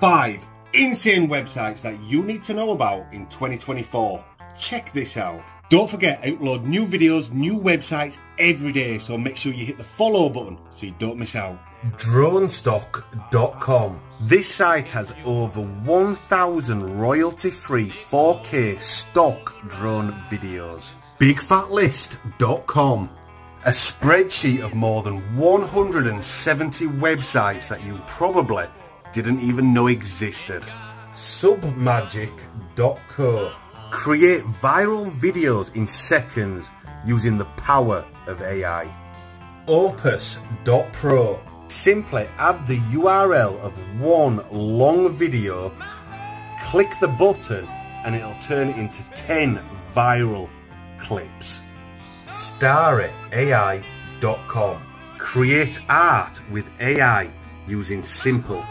5 insane websites that you need to know about in 2024. Check this out. Don't forget, I upload new videos, new websites every day, so make sure you hit the follow button so you don't miss out. Dronestock.com This site has over 1,000 royalty-free 4K stock drone videos. BigFatList.com A spreadsheet of more than 170 websites that you probably didn't even know existed. Submagic.co Create viral videos in seconds using the power of AI. Opus.pro Simply add the URL of one long video, click the button and it'll turn it into 10 viral clips. StarryAI.com Create art with AI using simple